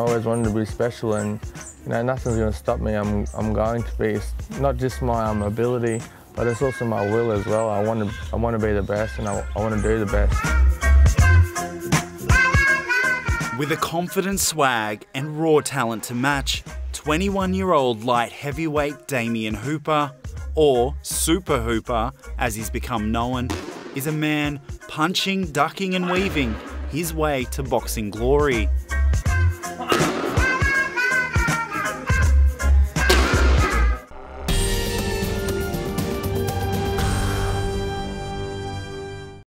I always wanted to be special and you know nothing's going to stop me. I'm, I'm going to be. It's not just my um, ability, but it's also my will as well. I want to I want to be the best and I, I want to do the best. With a confident swag and raw talent to match, 21 year old light heavyweight Damien Hooper, or Super Hooper as he's become known, is a man punching, ducking, and weaving his way to boxing glory.